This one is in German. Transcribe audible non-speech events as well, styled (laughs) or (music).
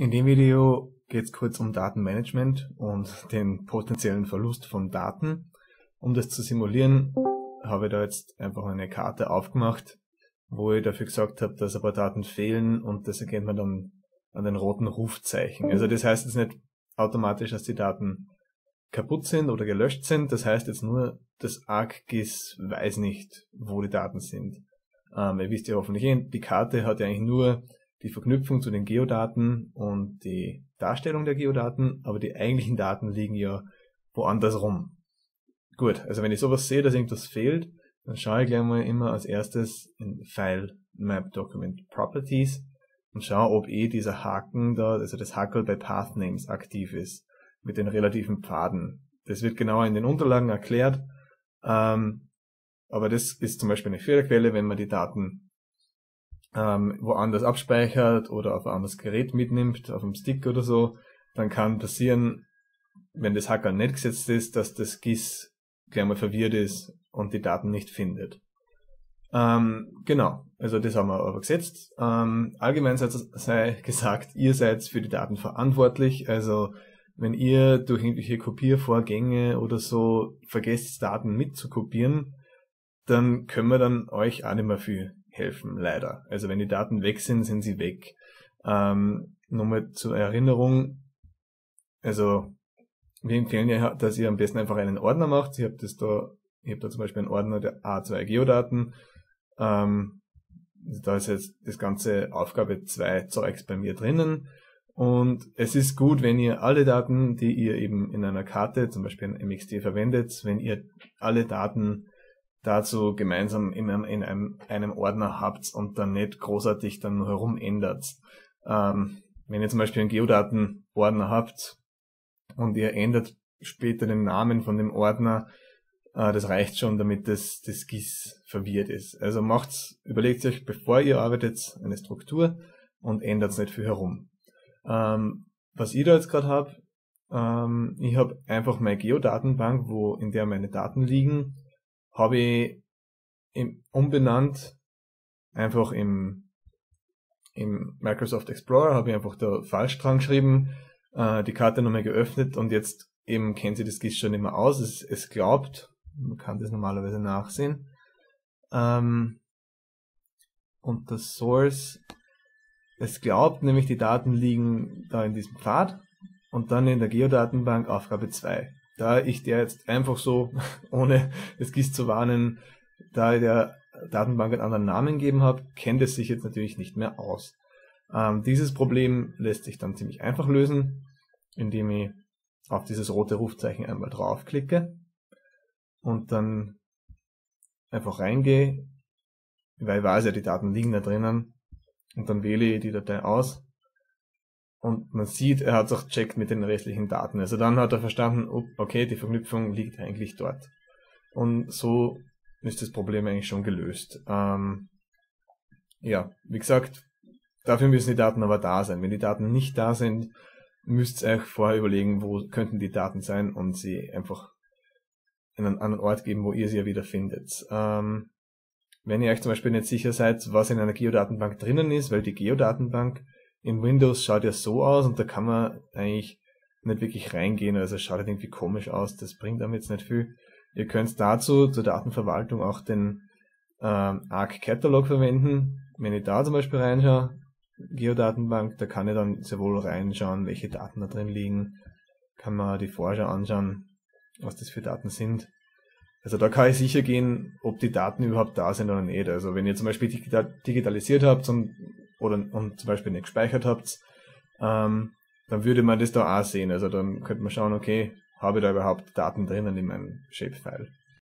In dem Video geht es kurz um Datenmanagement und den potenziellen Verlust von Daten. Um das zu simulieren, habe ich da jetzt einfach eine Karte aufgemacht, wo ich dafür gesagt habe, dass ein paar Daten fehlen und das erkennt man dann an den roten Rufzeichen. Also das heißt jetzt nicht automatisch, dass die Daten kaputt sind oder gelöscht sind. Das heißt jetzt nur, das ArcGIS weiß nicht, wo die Daten sind. Ähm, ihr wisst ja hoffentlich, eh, die Karte hat ja eigentlich nur die Verknüpfung zu den Geodaten und die Darstellung der Geodaten, aber die eigentlichen Daten liegen ja woanders rum. Gut, also wenn ich sowas sehe, dass irgendwas fehlt, dann schaue ich gleich mal immer als erstes in File Map Document Properties und schaue, ob eh dieser Haken da, also das Hackel bei Path Names aktiv ist, mit den relativen Pfaden. Das wird genauer in den Unterlagen erklärt, ähm, aber das ist zum Beispiel eine Fehlerquelle, wenn man die Daten ähm, woanders abspeichert oder auf ein anderes Gerät mitnimmt, auf einem Stick oder so, dann kann passieren, wenn das Hacker nicht gesetzt ist, dass das GIS gleich mal verwirrt ist und die Daten nicht findet. Ähm, genau, also das haben wir aber gesetzt. Ähm, allgemein sei, gesagt, ihr seid für die Daten verantwortlich. Also wenn ihr durch irgendwelche Kopiervorgänge oder so vergesst, Daten mitzukopieren, dann können wir dann euch auch nicht mehr viel helfen, leider. Also wenn die Daten weg sind, sind sie weg. Ähm, Nochmal zur Erinnerung, also wir empfehlen ja, dass ihr am besten einfach einen Ordner macht. Ich habe das da, ich habe da zum Beispiel einen Ordner der A2 Geodaten. Ähm, da ist jetzt das ganze Aufgabe 2 Zeugs bei mir drinnen. Und es ist gut, wenn ihr alle Daten, die ihr eben in einer Karte, zum Beispiel in MXD verwendet, wenn ihr alle Daten dazu gemeinsam in einem, in einem, einem Ordner habt und dann nicht großartig dann herum ändert. Ähm, wenn ihr zum Beispiel einen Geodatenordner habt und ihr ändert später den Namen von dem Ordner, äh, das reicht schon, damit das, das GIS verwirrt ist. Also macht's, überlegt euch, bevor ihr arbeitet, eine Struktur und ändert nicht viel herum. Ähm, was ich da jetzt gerade habe, ähm, ich habe einfach meine Geodatenbank, wo in der meine Daten liegen, habe ich im, umbenannt, einfach im, im Microsoft Explorer, habe ich einfach da falsch dran geschrieben, äh, die Karte nochmal geöffnet und jetzt eben kennt sie das GIS schon immer aus. Es, es glaubt, man kann das normalerweise nachsehen. Ähm, und das Source, es glaubt nämlich, die Daten liegen da in diesem Pfad und dann in der Geodatenbank Aufgabe 2 da ich der jetzt einfach so, (laughs) ohne es GIS zu warnen, da der Datenbank einen anderen Namen gegeben habe, kennt es sich jetzt natürlich nicht mehr aus. Ähm, dieses Problem lässt sich dann ziemlich einfach lösen, indem ich auf dieses rote Rufzeichen einmal draufklicke und dann einfach reingehe, weil ich weiß ja, die Daten liegen da drinnen und dann wähle ich die Datei aus und man sieht, er hat es auch checkt mit den restlichen Daten. Also dann hat er verstanden, okay, die Verknüpfung liegt eigentlich dort. Und so ist das Problem eigentlich schon gelöst. Ähm, ja, wie gesagt, dafür müssen die Daten aber da sein. Wenn die Daten nicht da sind, müsst ihr euch vorher überlegen, wo könnten die Daten sein und sie einfach in einen anderen Ort geben, wo ihr sie ja wieder findet. Ähm, wenn ihr euch zum Beispiel nicht sicher seid, was in einer Geodatenbank drinnen ist, weil die Geodatenbank in Windows schaut ja so aus und da kann man eigentlich nicht wirklich reingehen, also schaut halt irgendwie komisch aus, das bringt einem jetzt nicht viel. Ihr könnt dazu zur Datenverwaltung auch den ähm, Arc Catalog verwenden. Wenn ich da zum Beispiel reinschaue, Geodatenbank, da kann ich dann sehr wohl reinschauen, welche Daten da drin liegen. Kann man die Vorschau anschauen, was das für Daten sind. Also da kann ich sicher gehen, ob die Daten überhaupt da sind oder nicht. Also wenn ihr zum Beispiel digitalisiert habt und oder und zum Beispiel nicht gespeichert habt, ähm, dann würde man das da auch sehen. Also dann könnte man schauen, okay, habe ich da überhaupt Daten drinnen in meinem Shapefile.